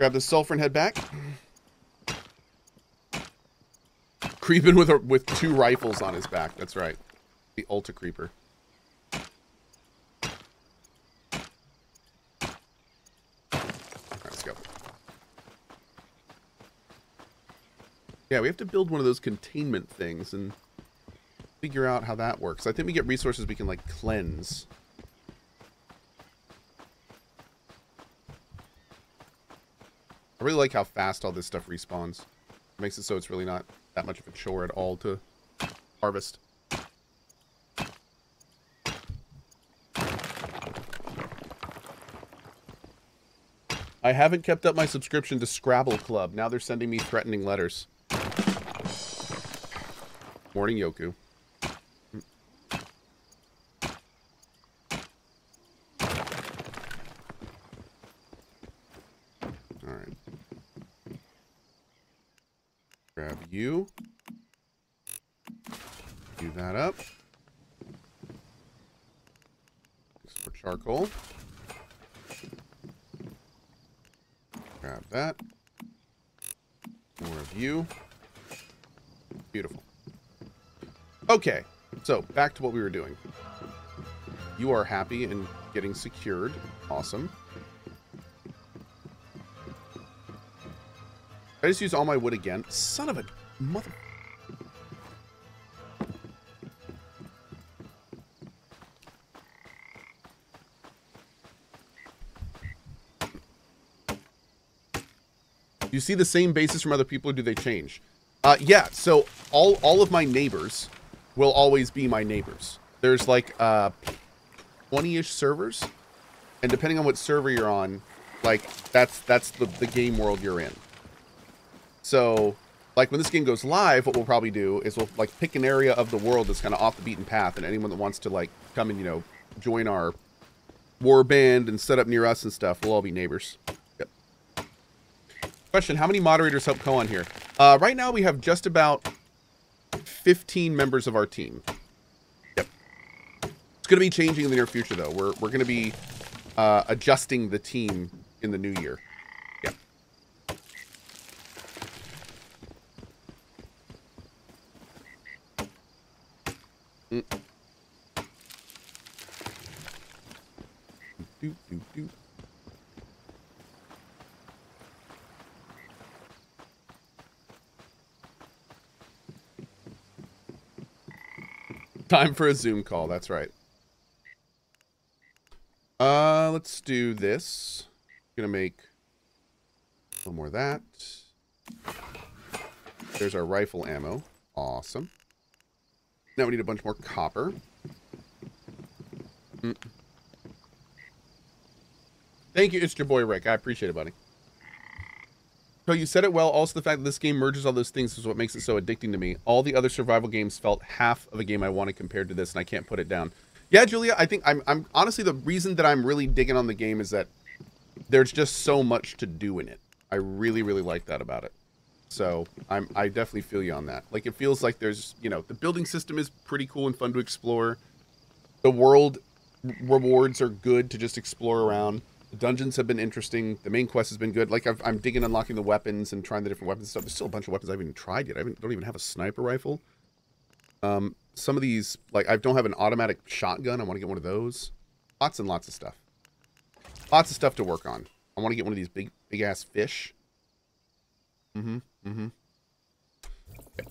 Grab the sulfur and head back. Creeping with a, with two rifles on his back. That's right. The Ulta Creeper. let's go. Yeah, we have to build one of those containment things and figure out how that works. I think we get resources we can, like, cleanse. Really like how fast all this stuff respawns. It makes it so it's really not that much of a chore at all to harvest. I haven't kept up my subscription to Scrabble Club. Now they're sending me threatening letters. Morning, Yoku. You. Do that up. For charcoal. Grab that. More of you. Beautiful. Okay, so back to what we were doing. You are happy and getting secured. Awesome. I just used all my wood again. Son of a Mother... Do you see the same bases from other people or do they change? Uh, yeah, so all, all of my neighbors will always be my neighbors. There's like uh, 20-ish servers. And depending on what server you're on, like that's that's the, the game world you're in. So like when this game goes live, what we'll probably do is we'll like pick an area of the world that's kind of off the beaten path, and anyone that wants to like come and you know join our war band and set up near us and stuff, we'll all be neighbors. Yep. Question: How many moderators help Koan here? Uh, right now we have just about 15 members of our team. Yep. It's going to be changing in the near future, though. We're we're going to be uh, adjusting the team in the new year. Mm. Time for a Zoom call. That's right. Uh, let's do this. Gonna make little more of that. There's our rifle ammo. Awesome. Now we need a bunch more copper. Mm. Thank you, it's your boy Rick. I appreciate it, buddy. So you said it well. Also, the fact that this game merges all those things is what makes it so addicting to me. All the other survival games felt half of a game I wanted compared to this, and I can't put it down. Yeah, Julia, I think I'm, I'm honestly the reason that I'm really digging on the game is that there's just so much to do in it. I really, really like that about it. So I'm I definitely feel you on that. Like it feels like there's you know the building system is pretty cool and fun to explore. The world rewards are good to just explore around. The dungeons have been interesting. The main quest has been good. Like i am digging, unlocking the weapons and trying the different weapons and stuff. There's still a bunch of weapons I haven't even tried yet. I don't even have a sniper rifle. Um, some of these, like I don't have an automatic shotgun. I want to get one of those. Lots and lots of stuff. Lots of stuff to work on. I want to get one of these big, big ass fish. Mm-hmm. Mm-hmm. Okay.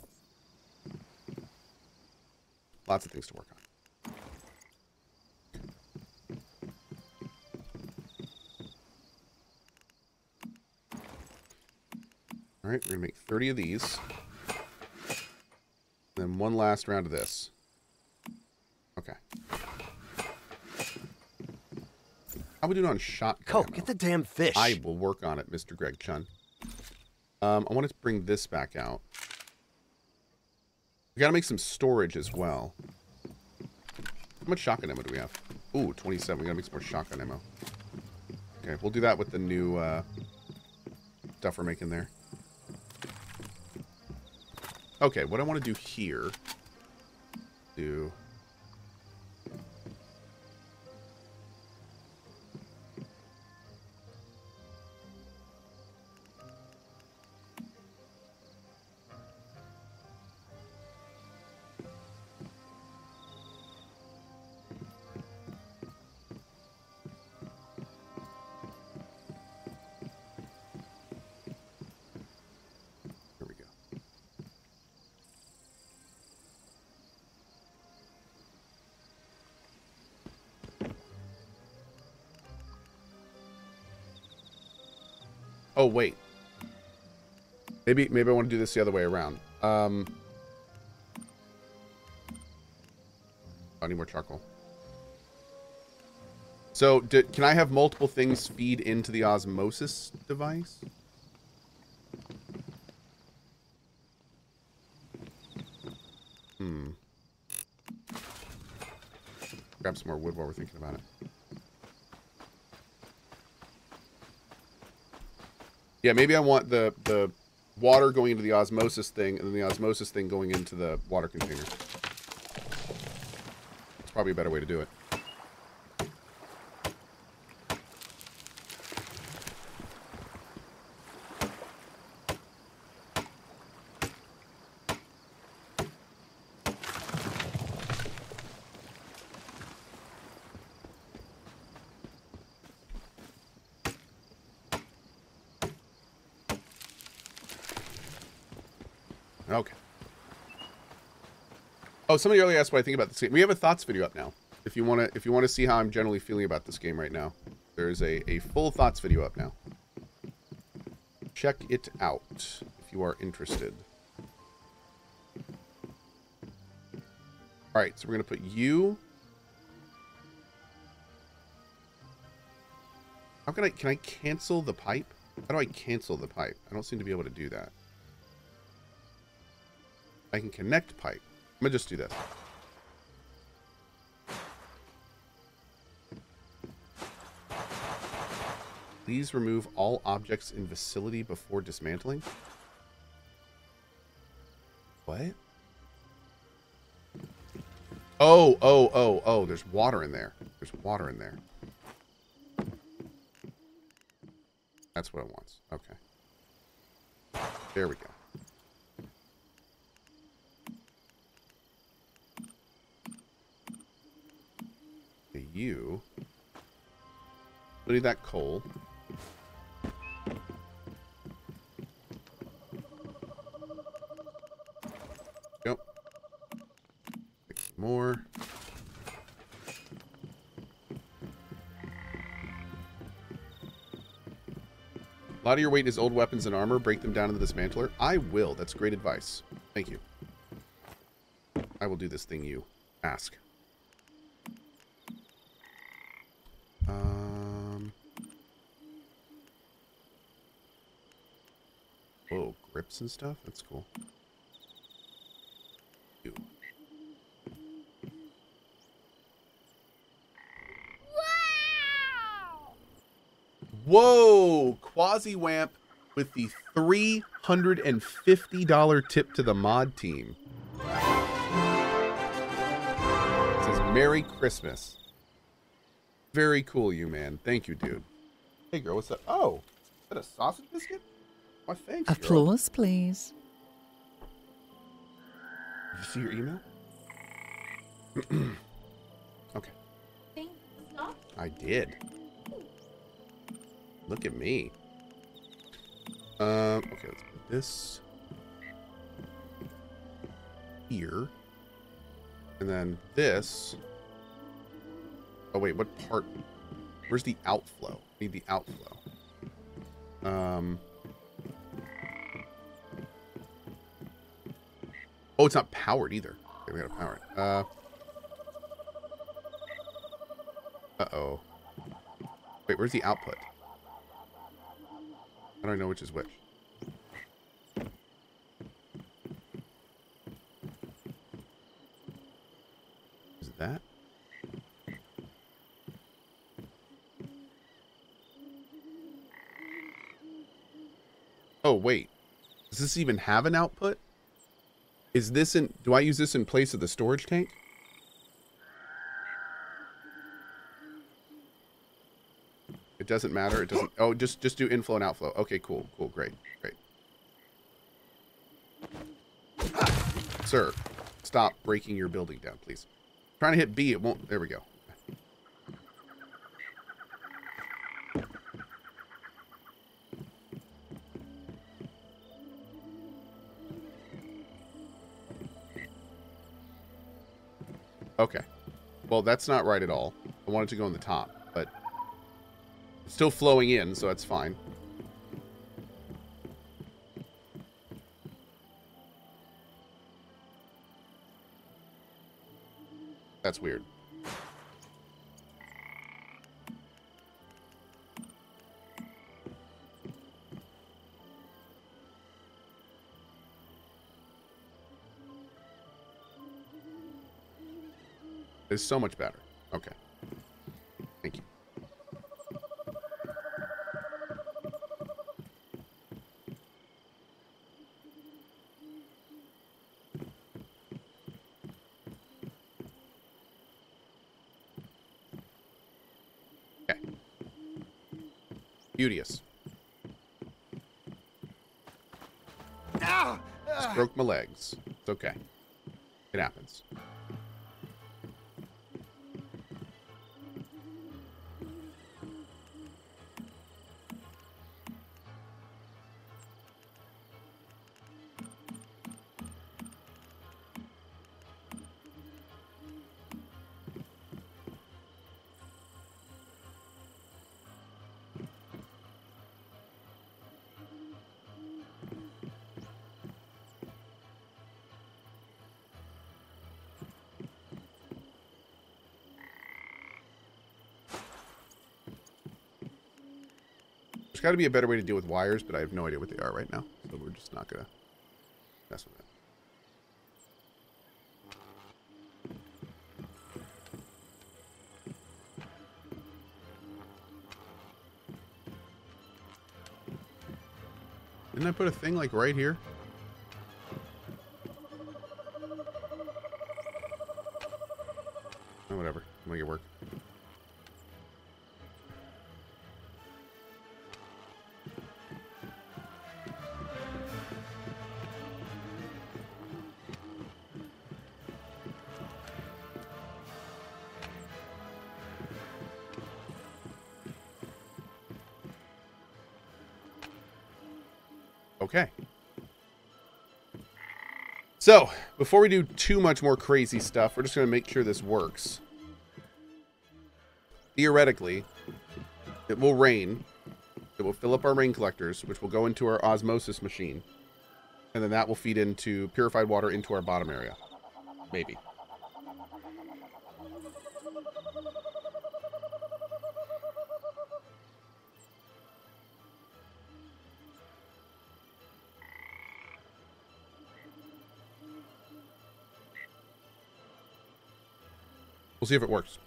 Lots of things to work on. All right, we're going to make 30 of these. Then one last round of this. Okay. How we doing on shot? Coke, get the damn fish. I will work on it, Mr. Greg Chun. Um, I want to bring this back out. We gotta make some storage as well. How much shotgun ammo do we have? Ooh, 27. We gotta make some more shotgun ammo. Okay, we'll do that with the new uh, stuff we're making there. Okay, what I want to do here... Do... Oh, wait. Maybe maybe I want to do this the other way around. Um, I need more charcoal. So, do, can I have multiple things feed into the osmosis device? Hmm. Grab some more wood while we're thinking about it. Yeah, maybe I want the, the water going into the osmosis thing and then the osmosis thing going into the water container. It's probably a better way to do it. Oh, somebody earlier asked what I think about this game. We have a thoughts video up now. If you want to, if you want to see how I'm generally feeling about this game right now, there's a, a full thoughts video up now. Check it out if you are interested. All right, so we're gonna put you. How can I can I cancel the pipe? How do I cancel the pipe? I don't seem to be able to do that. I can connect pipe. I'm gonna just do this. Please remove all objects in facility before dismantling. What? Oh, oh, oh, oh, there's water in there. There's water in there. That's what it wants. Okay. There we go. You. Putting that coal. Yep. more. A lot of your weight is old weapons and armor. Break them down into the dismantler. I will. That's great advice. Thank you. I will do this thing you ask. Um. Whoa, and stuff? That's cool. Ew. Wow! Whoa! Quasi Wamp with the $350 tip to the mod team. It says Merry Christmas. Very cool, you man. Thank you, dude. Hey, girl, what's up? Oh, is that a sausage biscuit? Why, thanks, Applause, girl. please. Did you see your email? okay. I did. Look at me. Um, okay, let's put this here. And then this Oh, wait, what part? Where's the outflow? I need the outflow. Um... it's not powered either. Okay, we gotta power it. Uh... Uh-oh. Wait, where's the output? I don't know which is which. Is that? Oh, wait. Does this even have an output? Is this in... Do I use this in place of the storage tank? It doesn't matter. It doesn't... Oh, just, just do inflow and outflow. Okay, cool. Cool. Great. Great. Sir, stop breaking your building down, please. I'm trying to hit B. It won't... There we go. Well, that's not right at all. I wanted to go on the top, but it's still flowing in, so that's fine. That's weird. It's so much better. Okay. Thank you. Okay. Beauteous. Broke my legs. It's okay. It happens. There's got to be a better way to deal with wires, but I have no idea what they are right now. So we're just not going to mess with it. Didn't I put a thing like right here? Okay. So, before we do too much more crazy stuff, we're just going to make sure this works. Theoretically, it will rain. It will fill up our rain collectors, which will go into our osmosis machine. And then that will feed into purified water into our bottom area. Maybe. We'll see if it works.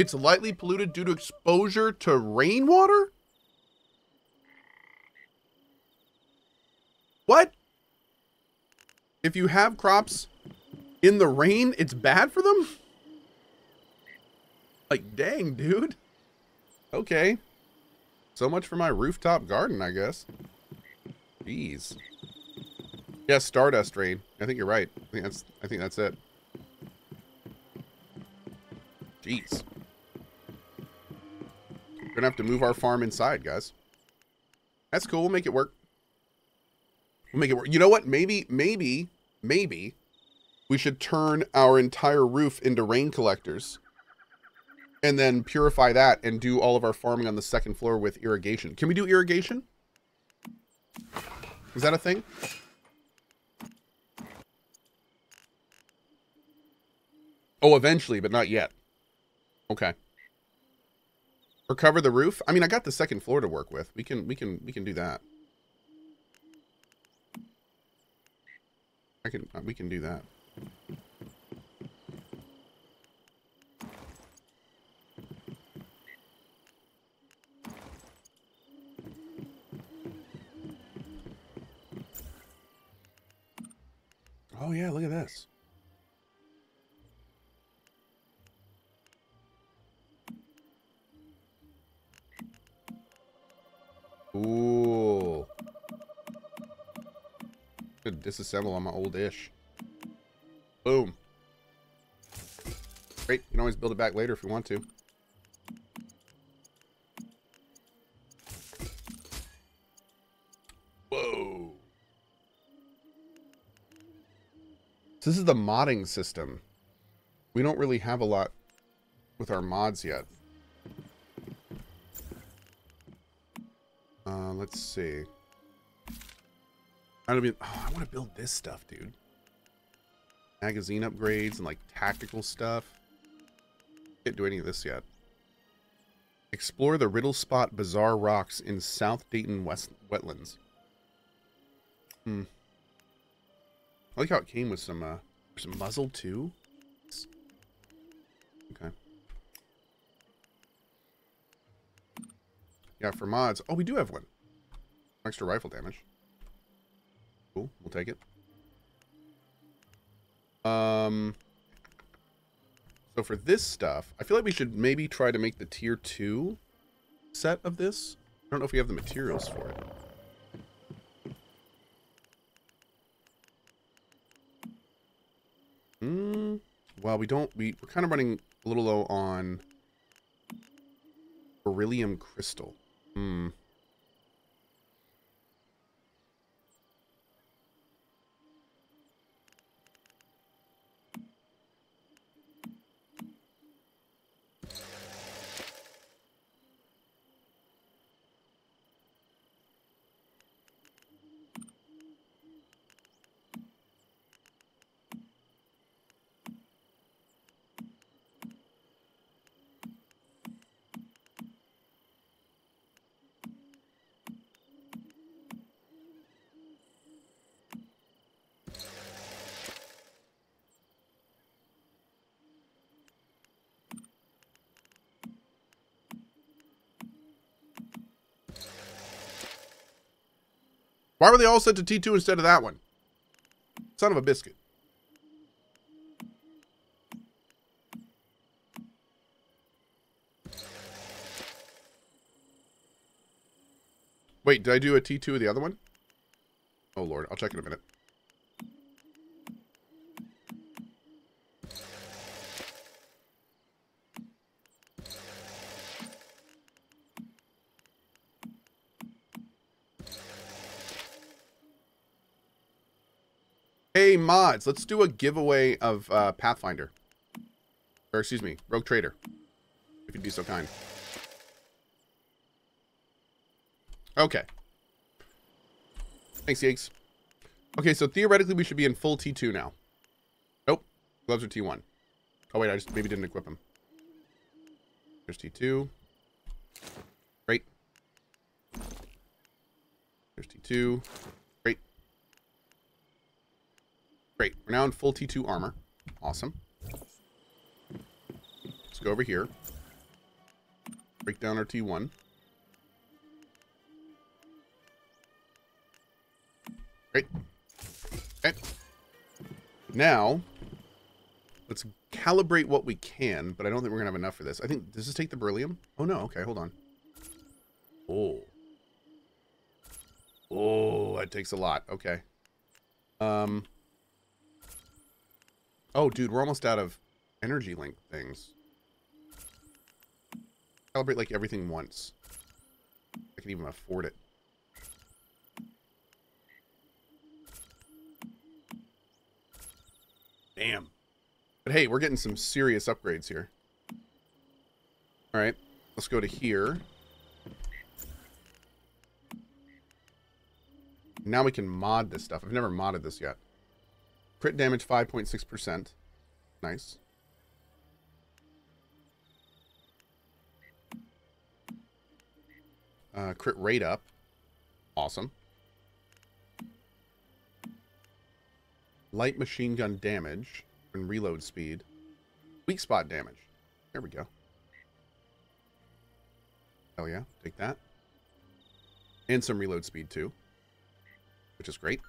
It's lightly polluted due to exposure to rainwater? What? If you have crops in the rain, it's bad for them? Like, dang, dude. Okay. So much for my rooftop garden, I guess. Jeez. Yeah, Stardust Rain. I think you're right. I think that's I think that's it. Jeez. We're gonna have to move our farm inside, guys. That's cool. We'll make it work. We'll make it work. You know what? Maybe, maybe, maybe we should turn our entire roof into rain collectors and then purify that and do all of our farming on the second floor with irrigation. Can we do irrigation? Is that a thing? Oh, eventually, but not yet. Okay. Or cover the roof? I mean, I got the second floor to work with. We can we can we can do that. I can uh, we can do that. Disassemble on my old ish. Boom. Great. You can always build it back later if you want to. Whoa. So this is the modding system. We don't really have a lot with our mods yet. Uh, let's see. I don't. Oh, I want to build this stuff, dude. Magazine upgrades and like tactical stuff. Can't do any of this yet. Explore the Riddle Spot Bizarre Rocks in South Dayton West Wetlands. Hmm. I like how it came with some uh some muzzle too. Okay. Yeah, for mods. Oh, we do have one. Extra rifle damage. Cool. We'll take it. Um, so for this stuff, I feel like we should maybe try to make the tier 2 set of this. I don't know if we have the materials for it. Hmm. Well, we don't. We, we're kind of running a little low on beryllium crystal. Hmm. Why were they all sent to T2 instead of that one? Son of a biscuit. Wait, did I do a T2 of the other one? Oh, Lord. I'll check in a minute. Hey, mods, let's do a giveaway of uh, Pathfinder. Or, excuse me, Rogue Trader. If you'd be so kind. Okay. Thanks, Yakes. Okay, so theoretically we should be in full T2 now. Nope. Gloves are T1. Oh, wait, I just maybe didn't equip them. There's T2. Great. There's T2. Great. We're now in full T2 armor. Awesome. Let's go over here. Break down our T1. Great. Okay. Now, let's calibrate what we can, but I don't think we're going to have enough for this. I think, does this take the beryllium? Oh, no. Okay, hold on. Oh. Oh, that takes a lot. Okay. Um... Oh, dude, we're almost out of energy link things. Calibrate like everything once. I can even afford it. Damn. But hey, we're getting some serious upgrades here. Alright, let's go to here. Now we can mod this stuff. I've never modded this yet. Crit damage 5.6%. Nice. Uh, crit rate up. Awesome. Light machine gun damage and reload speed. Weak spot damage. There we go. Hell yeah. Take that. And some reload speed too. Which is great.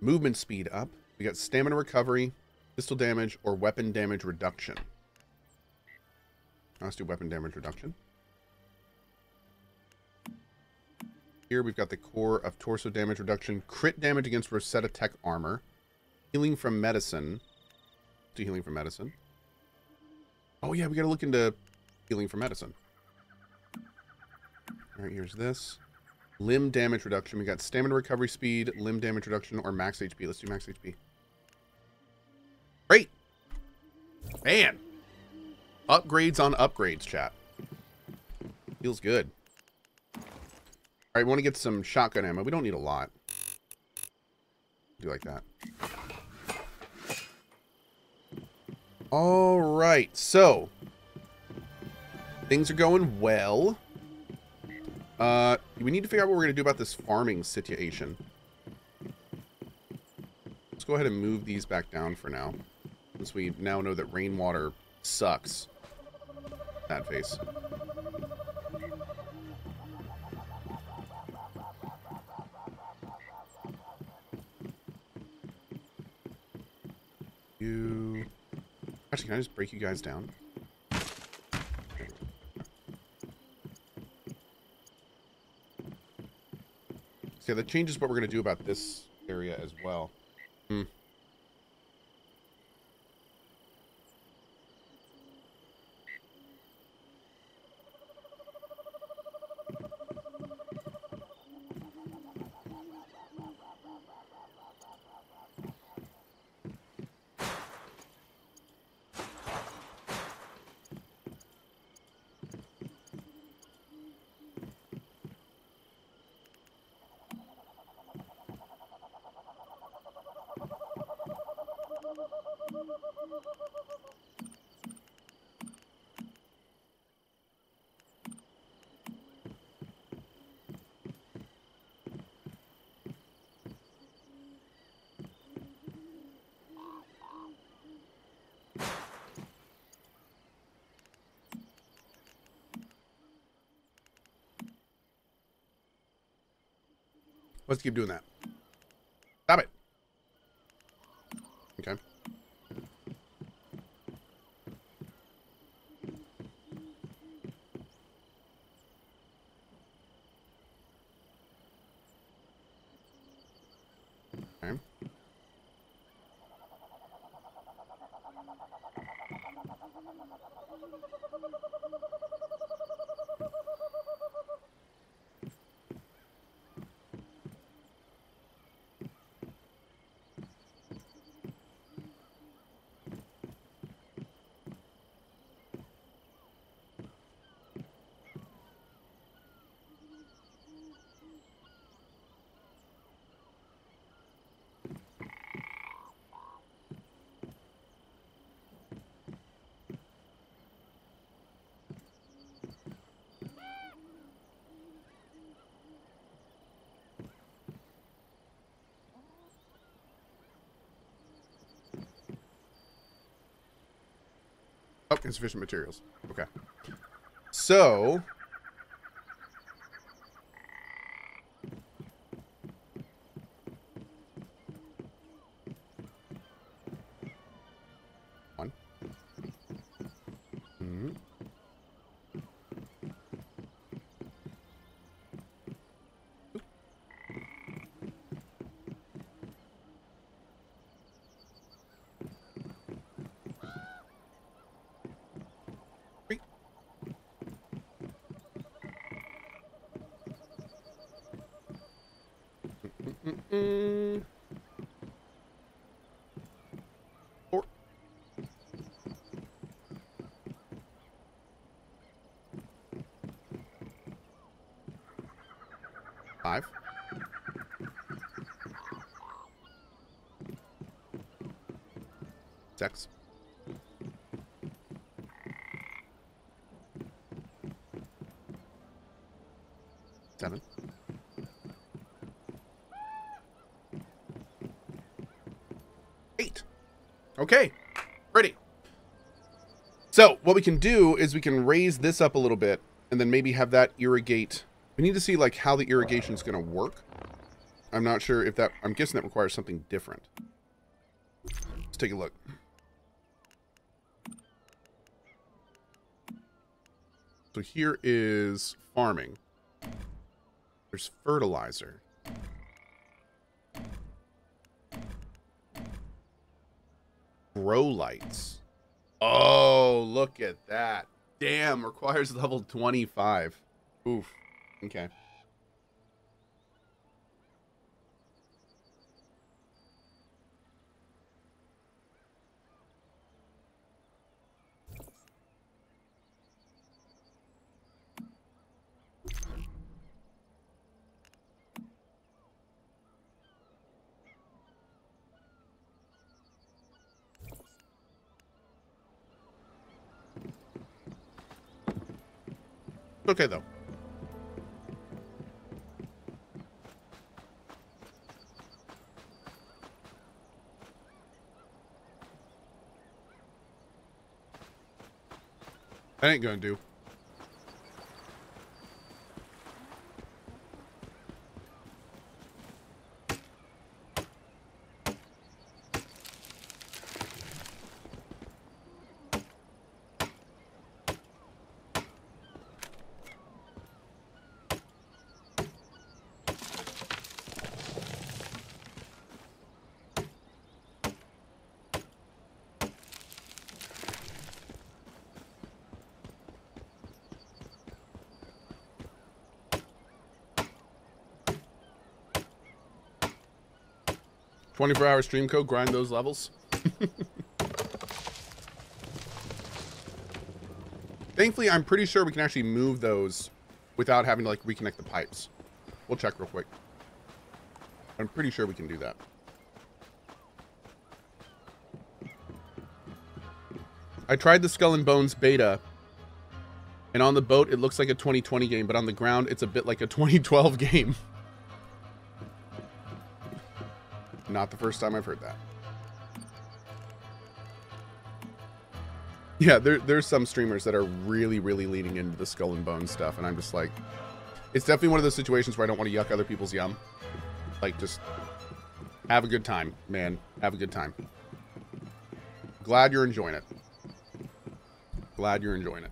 Movement speed up. We got stamina recovery, pistol damage, or weapon damage reduction. Let's do weapon damage reduction. Here we've got the core of torso damage reduction, crit damage against Rosetta Tech armor, healing from medicine. Do healing from medicine. Oh yeah, we gotta look into healing from medicine. All right, here's this. Limb damage reduction. We got stamina recovery speed, limb damage reduction, or max HP. Let's do max HP. Great. Man. Upgrades on upgrades, chat. Feels good. All right, we want to get some shotgun ammo. We don't need a lot. Do like that. All right, so things are going well. Uh, we need to figure out what we're going to do about this farming situation. Let's go ahead and move these back down for now. Since we now know that rainwater sucks. That face. You... Actually, can I just break you guys down? Yeah, that changes what we're going to do about this area as well. Hmm. Let's keep doing that. Insufficient materials. Okay. So... One. Hmm. Three. Mm-mm-mm. Four. Five. Six. Seven. Eight. Okay. Ready. So, what we can do is we can raise this up a little bit and then maybe have that irrigate. We need to see like how the irrigation is going to work. I'm not sure if that, I'm guessing that requires something different. Let's take a look. So here is farming. There's fertilizer. Grow lights. Oh, look at that. Damn, requires level 25. Oof. Okay. okay, though. That ain't gonna do. Twenty-four hour stream code. Grind those levels. Thankfully, I'm pretty sure we can actually move those without having to like reconnect the pipes. We'll check real quick. I'm pretty sure we can do that. I tried the Skull and Bones beta, and on the boat it looks like a 2020 game, but on the ground it's a bit like a 2012 game. Not the first time I've heard that. Yeah, there, there's some streamers that are really, really leaning into the skull and bone stuff, and I'm just like, it's definitely one of those situations where I don't want to yuck other people's yum. Like, just have a good time, man. Have a good time. Glad you're enjoying it. Glad you're enjoying it.